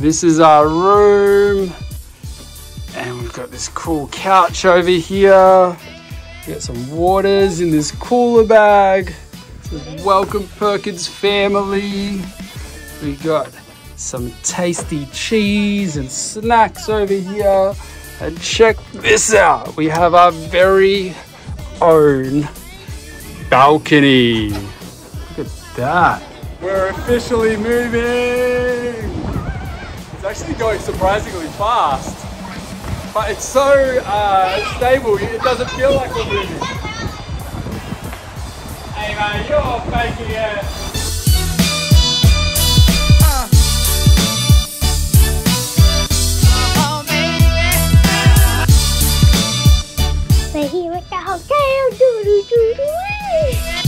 This is our room. We've got this cool couch over here. We got some waters in this cooler bag. Welcome Perkins family. We got some tasty cheese and snacks over here. And check this out. We have our very own balcony. Look at that. We're officially moving. It's actually going surprisingly fast. But it's so uh, stable, it doesn't feel like we're moving. Hey man, you're faking it. We're here at the hotel. Doo doo doo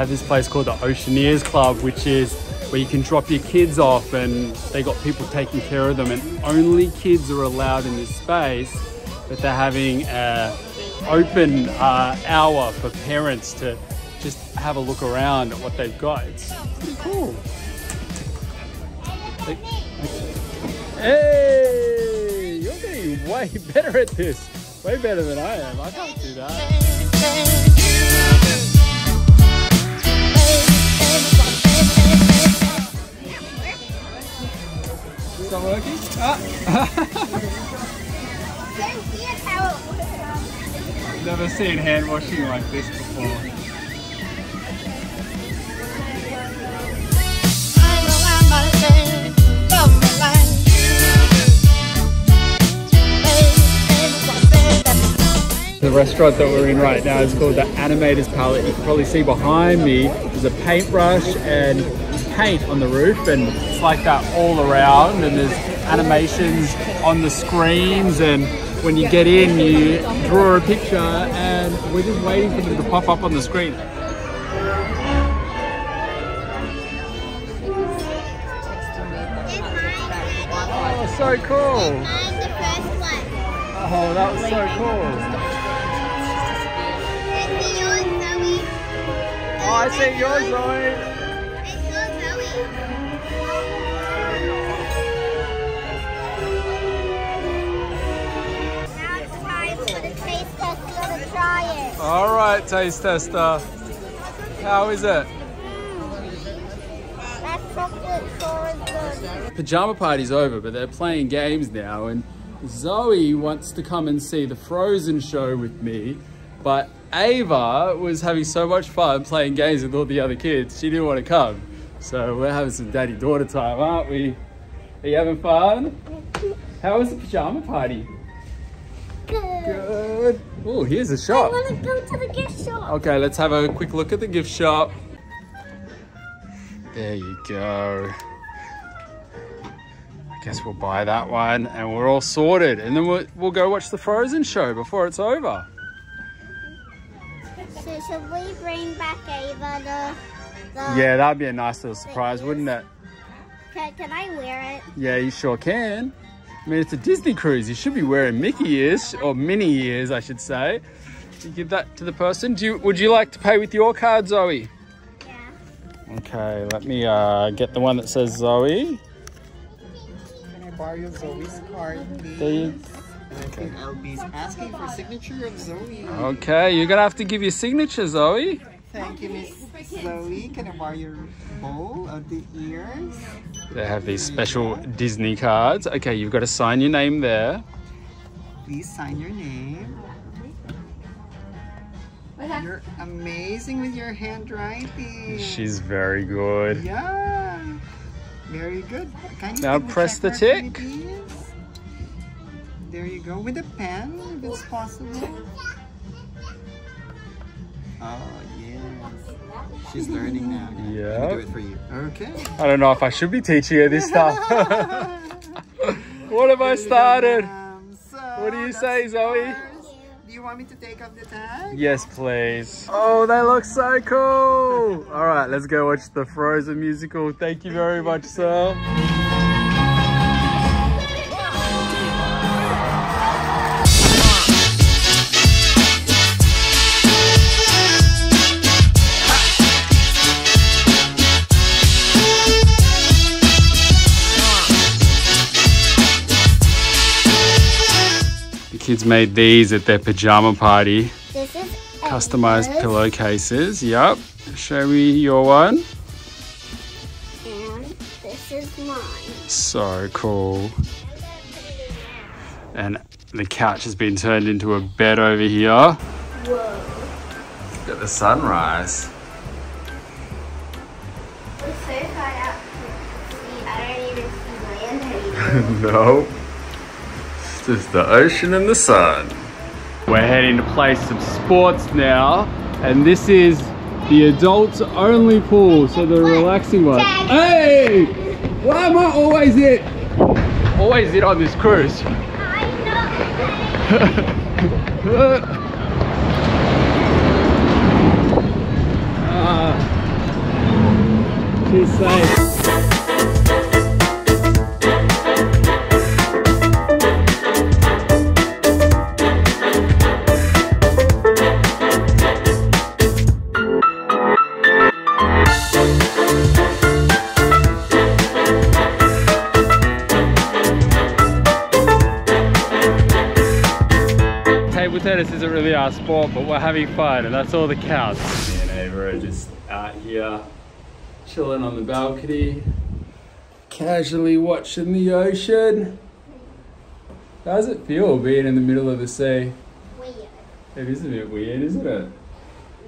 have this place called the Oceaneers Club, which is where you can drop your kids off and they got people taking care of them and only kids are allowed in this space but they're having an open uh, hour for parents to just have a look around at what they've got. It's pretty cool. Hey, you're getting way better at this. Way better than I am. I can't do that. That working? Ah. Never seen hand washing like this before. The restaurant that we're in right now is called the Animator's Palate. You can probably see behind me there's a paintbrush and paint on the roof and it's like that all around and there's animations on the screens and when you get in you draw a picture and we're just waiting for them to pop up on the screen. Oh, so cool. I'm the first one. Oh, that was so cool. It's yours, Zoe. Oh, I see yours, Zoe. All right, taste tester. How is it? That chocolate so is good. Pajama party's over, but they're playing games now, and Zoe wants to come and see the Frozen show with me, but Ava was having so much fun playing games with all the other kids, she didn't want to come. So we're having some daddy-daughter time, aren't we? Are you having fun? How was the pajama party? Good. Good. Oh, here's a I shop. want to go to the gift shop. Okay, let's have a quick look at the gift shop. There you go. I guess we'll buy that one and we're all sorted. And then we'll, we'll go watch the Frozen show before it's over. So should we bring back Ava the, the Yeah, that'd be a nice little surprise, wouldn't it? Can, can I wear it? Yeah, you sure can. I mean, it's a Disney cruise. You should be wearing Mickey ears, or Minnie ears, I should say. You give that to the person. Do you, would you like to pay with your card, Zoe? Yeah. Okay, let me uh, get the one that says Zoe. Can I borrow your Zoe's card, please? There you And I think I'll be asking for signature of Zoe. Okay, you're gonna have to give your signature, Zoe. Thank you, Miss Zoe. Can I borrow your bowl of the ears? They have these special Disney cards. Okay, you've got to sign your name there. Please sign your name. You're amazing with your handwriting. She's very good. Yeah. Very good. Can you Now press the tick. it is? There you go. With a pen, if it's possible. Oh, yeah. She's learning now. Yeah. do it for you. Okay. I don't know if I should be teaching her this stuff. what have I started? Um, so What do you say, Zoe? Do you want me to take off the tag? Yes, please. Oh, they look so cool. All right, let's go watch the Frozen musical. Thank you very much, sir. Kids made these at their pajama party. This is Customized pillowcases. Yep. Show me your one. And this is mine. So cool. And the couch has been turned into a bed over here. Whoa. Look at the sunrise. We're so far out to sea. I don't even see land anymore. no. Just the ocean and the sun. We're heading to play some sports now. And this is the adults only pool, so the relaxing one. Hey! Why am I always it? Always it on this cruise. I know. Ah. She's safe. Table tennis isn't really our sport, but we're having fun, and that's all that counts. Me and Ava are just out here, chilling on the balcony, casually watching the ocean. How does it feel being in the middle of the sea? Weird. It is a bit weird, isn't it?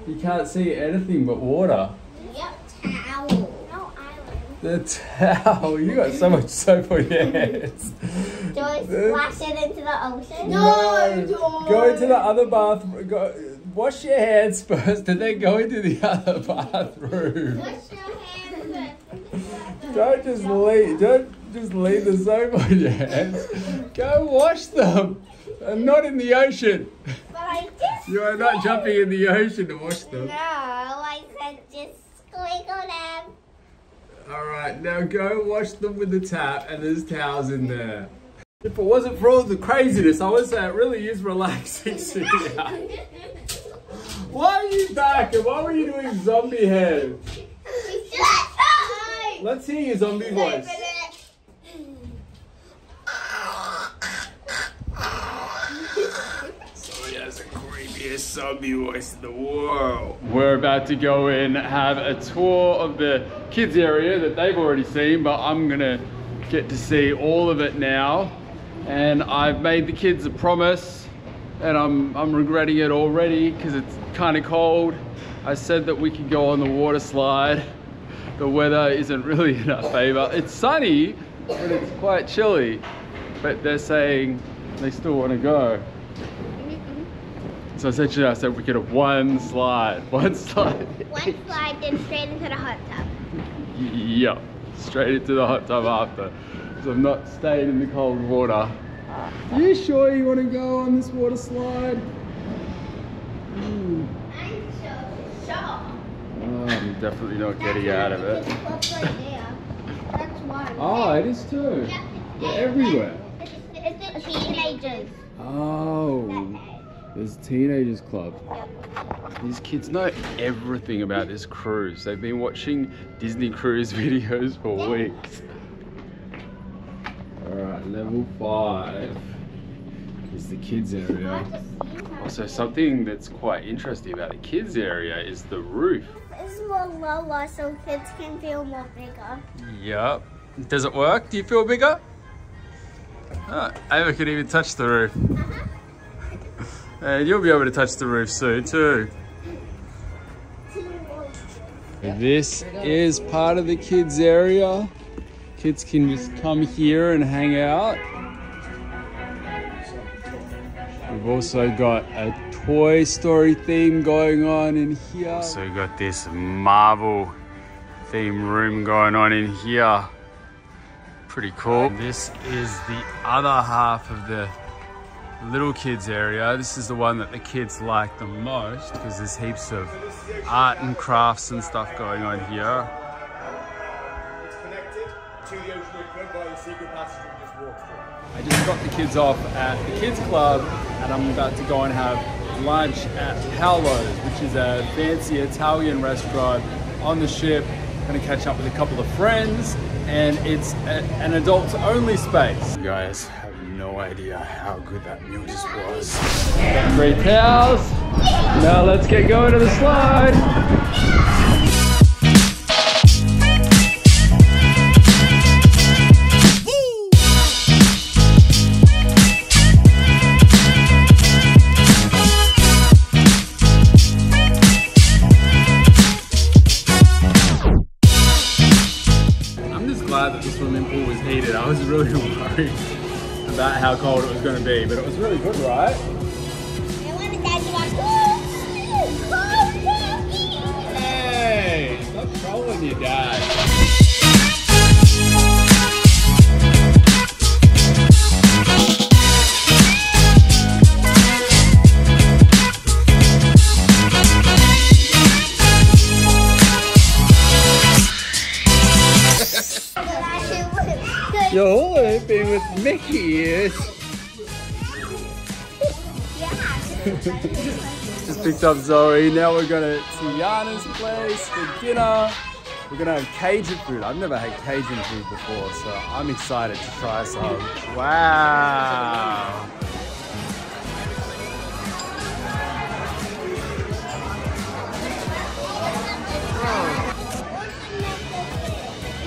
You can't see anything but water. Yep. Towel. No island. The towel, you got so much soap on your hands. Do I eh? splash it into the ocean? No, Go into the other bathroom. Go, wash your hands first, and then go into the other bathroom. Wash your hands first. Don't just leave. Don't just leave the soap on your hands. Go wash them, and not in the ocean. But I just. You are not jumping in the ocean to wash them. No, I said just squiggle them. All right, now go wash them with the tap, and there's towels in there. If it wasn't for all the craziness, I would uh, say it really is relaxing sitting out. Why are you back? And why were you doing zombie head? Let's hear your zombie voice. So he has the creepiest zombie voice in the world. We're about to go in, have a tour of the kids area that they've already seen, but I'm gonna get to see all of it now. And I've made the kids a promise, and I'm, I'm regretting it already because it's kind of cold. I said that we could go on the water slide. The weather isn't really in our favor. It's sunny, but it's quite chilly. But they're saying they still want to go. So essentially I said we could have one slide, one slide. One slide, then straight into the hot tub. Yep, straight into the hot tub after. So I'm not staying in the cold water. Are you sure you want to go on this water slide? Hmm. I'm so shocked. Oh, I'm definitely not getting out of it. That's right there. That's one. Oh, it is too. They're everywhere. It's the teenagers. Oh, there's Teenagers Club. These kids know everything about this cruise. They've been watching Disney cruise videos for weeks. Alright, level five is the kids area. Also, something that's quite interesting about the kids area is the roof. It's more lower so kids can feel more bigger. Yep. Does it work? Do you feel bigger? Oh, Ava can even touch the roof. Uh-huh. And you'll be able to touch the roof soon too. This is part of the kids area. Kids can just come here and hang out. We've also got a Toy Story theme going on in here. So we've got this Marvel theme room going on in here. Pretty cool. This is the other half of the little kids area. This is the one that the kids like the most because there's heaps of art and crafts and stuff going on here. It's connected to the Ocean Club by the secret passage we just walked through. I just dropped the kids off at the kids club and I'm about to go and have lunch at Palo's, which is a fancy Italian restaurant on the ship. Gonna catch up with a couple of friends and it's a, an adults only space. You guys have no idea how good that meal just was. Got great towels. Now let's get going to the slide. Going to be, but it was really good, right? Hey, stop trolling your dad. You're hula hooping with Mickey ears. Just picked up Zoe. Now we're gonna Tiana's place for dinner. We're gonna have Cajun food. I've never had Cajun food before, so I'm excited to try some. Wow.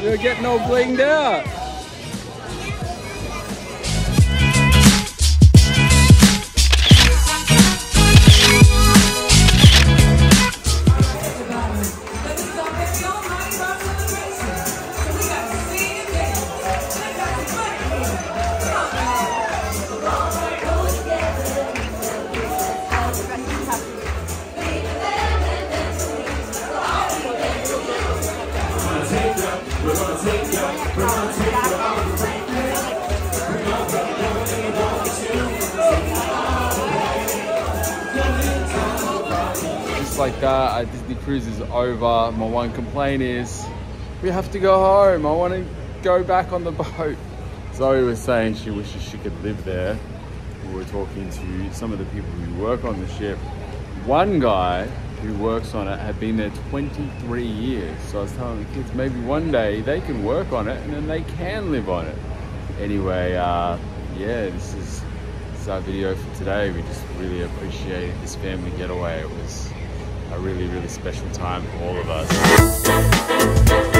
You're getting all blinged out. Like that, our Disney cruise is over. My one complaint is we have to go home. I want to go back on the boat. Zoe was saying she wishes she could live there. We were talking to some of the people who work on the ship. One guy who works on it had been there 23 years. So I was telling the kids maybe one day they can work on it and then they can live on it. Anyway, uh, yeah, this is, this is our video for today. We just really appreciated this family getaway. It was a really, really special time for all of us.